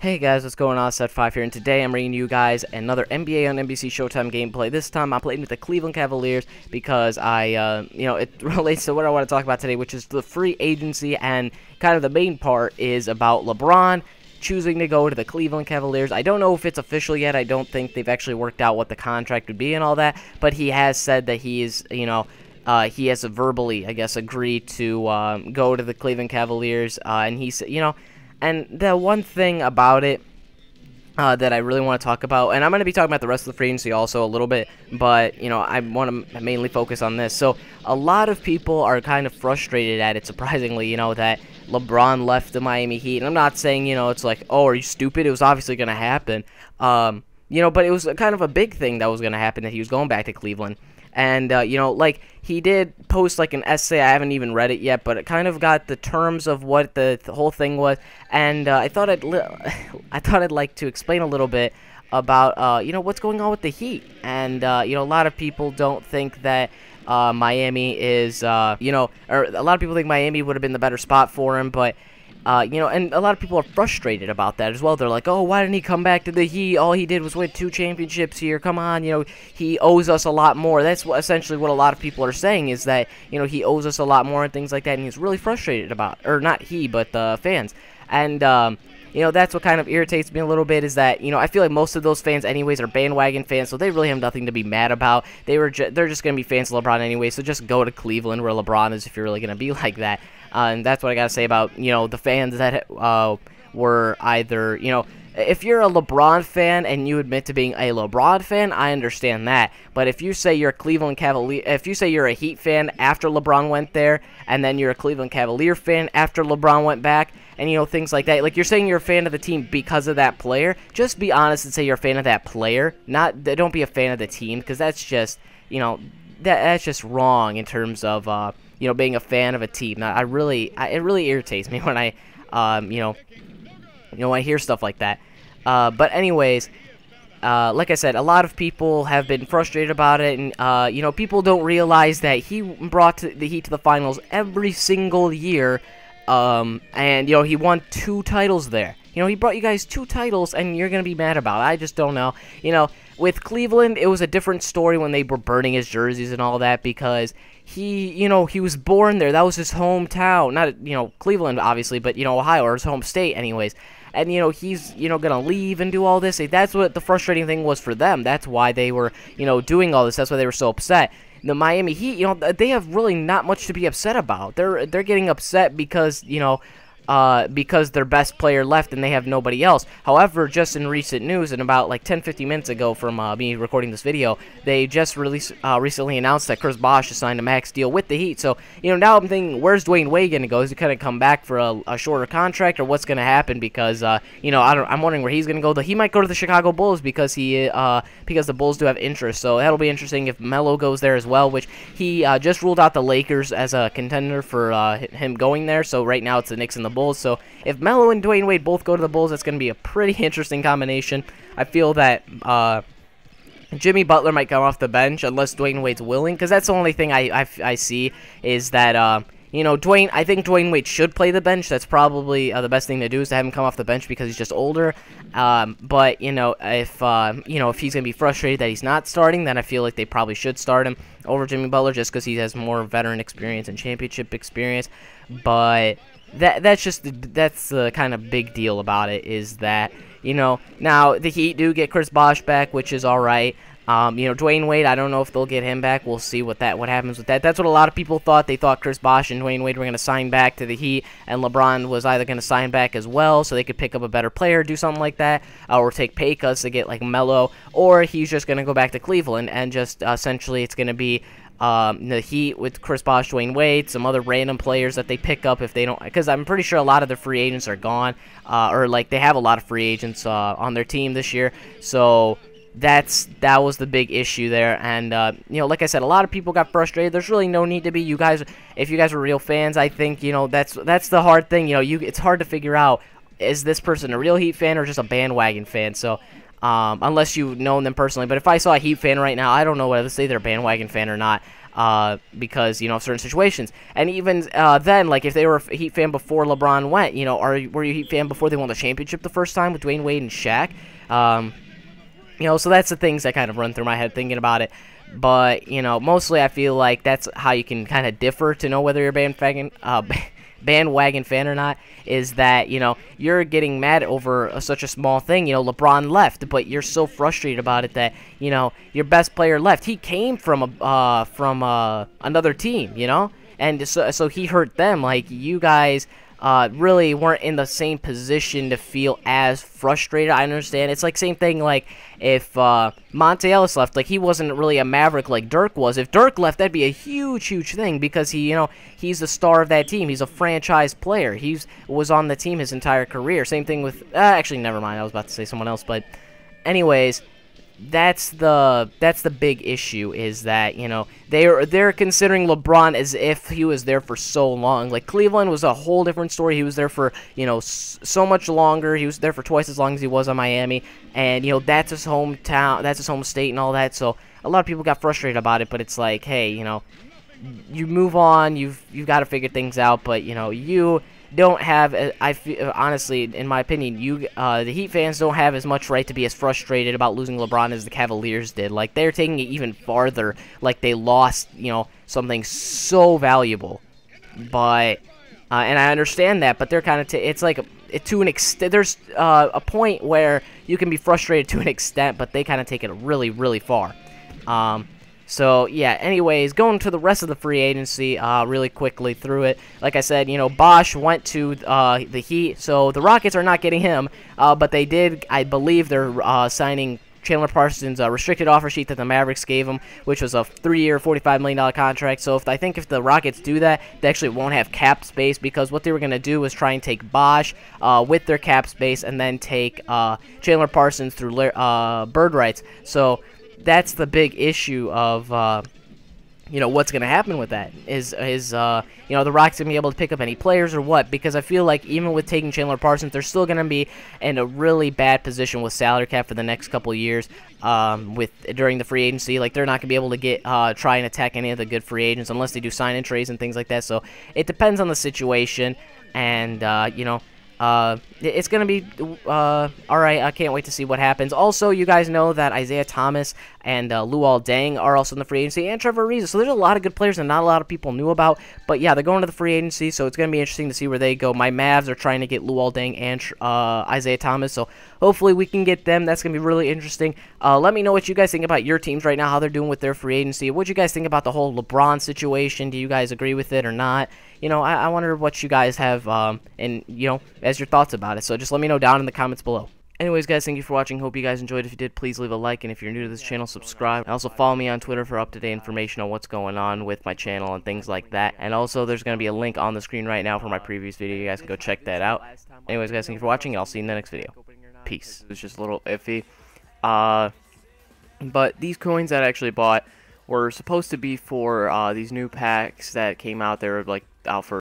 Hey guys, what's going on? Nedfive here, and today I'm bringing you guys another NBA on NBC Showtime gameplay. This time I'm playing with the Cleveland Cavaliers because I, uh, you know, it relates to what I want to talk about today, which is the free agency, and kind of the main part is about LeBron choosing to go to the Cleveland Cavaliers. I don't know if it's official yet. I don't think they've actually worked out what the contract would be and all that, but he has said that he is, you know, uh, he has verbally, I guess, agreed to um, go to the Cleveland Cavaliers, uh, and he said, you know, and the one thing about it uh, that I really want to talk about, and I'm going to be talking about the rest of the free agency also a little bit, but you know I want to mainly focus on this. So a lot of people are kind of frustrated at it, surprisingly, you know that LeBron left the Miami Heat, and I'm not saying you know it's like oh are you stupid? It was obviously going to happen, um, you know, but it was kind of a big thing that was going to happen that he was going back to Cleveland. And, uh, you know, like, he did post, like, an essay. I haven't even read it yet, but it kind of got the terms of what the, the whole thing was. And uh, I thought I'd, I thought I'd like to explain a little bit about, uh, you know, what's going on with the Heat. And, uh, you know, a lot of people don't think that uh, Miami is, uh, you know, or a lot of people think Miami would have been the better spot for him, but uh, you know, and a lot of people are frustrated about that as well. They're like, oh, why didn't he come back to the Heat? All he did was win two championships here. Come on, you know, he owes us a lot more. That's what, essentially what a lot of people are saying is that, you know, he owes us a lot more and things like that, and he's really frustrated about, or not he, but the fans. And, um, you know, that's what kind of irritates me a little bit is that, you know, I feel like most of those fans anyways are bandwagon fans, so they really have nothing to be mad about. They were ju they're just going to be fans of LeBron anyway, so just go to Cleveland where LeBron is if you're really going to be like that. Uh, and that's what I got to say about, you know, the fans that uh, were either, you know, if you're a LeBron fan and you admit to being a LeBron fan, I understand that. But if you say you're a Cleveland Cavalier, if you say you're a Heat fan after LeBron went there, and then you're a Cleveland Cavalier fan after LeBron went back, and you know things like that, like you're saying you're a fan of the team because of that player, just be honest and say you're a fan of that player. Not don't be a fan of the team because that's just you know that that's just wrong in terms of. Uh, you know, being a fan of a team. I really, I, it really irritates me when I, um, you know, you know, I hear stuff like that. Uh, but anyways, uh, like I said, a lot of people have been frustrated about it, and uh, you know, people don't realize that he brought the Heat to the finals every single year, um, and you know, he won two titles there. You know, he brought you guys two titles, and you're gonna be mad about it. I just don't know. You know, with Cleveland, it was a different story when they were burning his jerseys and all that because he, you know, he was born there. That was his hometown. Not, you know, Cleveland, obviously, but, you know, Ohio, or his home state, anyways. And, you know, he's, you know, going to leave and do all this. That's what the frustrating thing was for them. That's why they were, you know, doing all this. That's why they were so upset. The Miami Heat, you know, they have really not much to be upset about. They're, they're getting upset because, you know, uh, because their best player left and they have nobody else. However, just in recent news, and about like 10-15 minutes ago from uh, me recording this video, they just released, uh, recently announced that Chris Bosh has signed a max deal with the Heat. So, you know, now I'm thinking, where's Dwyane Wade going to go? Is he going to come back for a, a shorter contract, or what's going to happen? Because, uh, you know, I don't, I'm wondering where he's going to go. He might go to the Chicago Bulls because he, uh, because the Bulls do have interest. So that'll be interesting if Melo goes there as well, which he uh, just ruled out the Lakers as a contender for him going there. So right now it's the Knicks and the Bulls. So if Melo and Dwyane Wade both go to the Bulls, that's going to be a pretty interesting combination. I feel that uh, Jimmy Butler might come off the bench unless Dwyane Wade's willing, because that's the only thing I, I, I see is that, uh, you know, Dwyane, I think Dwyane Wade should play the bench. That's probably uh, the best thing to do is to have him come off the bench because he's just older. Um, but, you know, if, uh, you know, if he's going to be frustrated that he's not starting, then I feel like they probably should start him over Jimmy Butler just because he has more veteran experience and championship experience. But that that's just that's the kind of big deal about it is that you know now the Heat do get Chris Bosh back, which is all right. Um, you know, Dwyane Wade, I don't know if they'll get him back. We'll see what that what happens with that. That's what a lot of people thought. They thought Chris Bosh and Dwyane Wade were going to sign back to the Heat, and LeBron was either going to sign back as well, so they could pick up a better player, do something like that, uh, or take pay cuts to get like Melo, or he's just going to go back to Cleveland and just uh, essentially it's going to be um, the Heat with Chris Bosh, Dwyane Wade, some other random players that they pick up if they don't, because I'm pretty sure a lot of the free agents are gone, uh, or like they have a lot of free agents uh, on their team this year. So that's that was the big issue there, and uh, you know, like I said, a lot of people got frustrated. There's really no need to be. You guys, if you guys are real fans, I think you know that's that's the hard thing. You know, you it's hard to figure out is this person a real Heat fan or just a bandwagon fan. So um, unless you've known them personally. But if I saw a Heat fan right now, I don't know whether to say they're a bandwagon fan or not. uh, because you know certain situations. And even uh, then, like if they were a Heat fan before LeBron went, you know, are were you a Heat fan before they won the championship the first time with Dwyane Wade and Shaq? Um, you know, so that's the things that kind of run through my head thinking about it. But you know, mostly I feel like that's how you can kind of differ to know whether you're a bandwagon. Uh, bandwagon fan or not is that you know you're getting mad over a, such a small thing. You know LeBron left but you're so frustrated about it that you know your best player left. He came from a uh, from uh, another team you know? And so, so he hurt them. Like you guys uh, really weren't in the same position to feel as frustrated. I understand. It's like same thing like if uh, Monta Ellis left, like he wasn't really a Maverick like Dirk was. If Dirk left, that'd be a huge, huge thing because he, you know, he's the star of that team. He's a franchise player. He's was on the team his entire career. Same thing with, uh, actually, never mind. I was about to say someone else, but anyways, that's the that's the big issue is that you know they're they're considering LeBron as if he was there for so long. Like Cleveland was a whole different story. He was there for you know so much longer. He was there for twice as long as he was on Miami, and you know that's his hometown, that's his home state, and all that. So a lot of people got frustrated about it. But it's like, hey, you know, you move on. You've you've got to figure things out. But you know you don't have, uh, I feel, honestly, in my opinion, you uh, the Heat fans don't have as much right to be as frustrated about losing LeBron as the Cavaliers did. Like they're taking it even farther. Like they lost, you know, something so valuable. But uh, and I understand that, but they're kind of it's like it to an extent. There's uh, a point where you can be frustrated to an extent, but they kind of take it really, really far. Um, so, yeah, anyways, going to the rest of the free agency uh, really quickly through it. Like I said, you know, Bosh went to uh, the Heat, so the Rockets are not getting him, uh, but they did, I believe, they're uh, signing Chandler Parsons' uh, restricted offer sheet that the Mavericks gave him, which was a three-year, $45 million contract. So if I think if the Rockets do that, they actually won't have cap space because what they were going to do was try and take Bosh uh, with their cap space and then take Chandler Parsons through bird rights. So that's the big issue of uh, you know what's going to happen with that is is uh, you know the Rockets gonna be able to pick up any players or what? Because I feel like even with taking Chandler Parsons they're still going to be in a really bad position with salary cap for the next couple years um, with during the free agency. Like they're not going to be able to get uh, try and attack any of the good free agents unless they do sign and trades and things like that. So it depends on the situation. And uh, you know uh, it's going to be uh, alright. I can't wait to see what happens. Also, you guys know that Isaiah Thomas and uh, Luol Deng are also in the free agency, and Trevor Ariza. So there's a lot of good players that not a lot of people knew about. But yeah, they're going to the free agency, so it's going to be interesting to see where they go. My Mavs are trying to get Luol Deng and uh, Isaiah Thomas, so hopefully we can get them. That's going to be really interesting. Uh, let me know what you guys think about your teams right now, how they're doing with their free agency. What do you guys think about the whole LeBron situation? Do you guys agree with it or not? You know, I, I wonder what you guys have, um, and you know, as your thoughts about it. So just let me know down in the comments below. Anyways, guys, thank you for watching. Hope you guys enjoyed. If you did, please leave a like. And if you're new to this channel, subscribe. And also follow me on Twitter for up-to-date information on what's going on with my channel and things like that. And also, there's going to be a link on the screen right now for my previous video. You guys can go check that out. Anyways, guys, thank you for watching. I'll see you in the next video. Peace. It was just a little iffy. Uh, but these coins that I actually bought were supposed to be for uh, these new packs that came out. They were like out for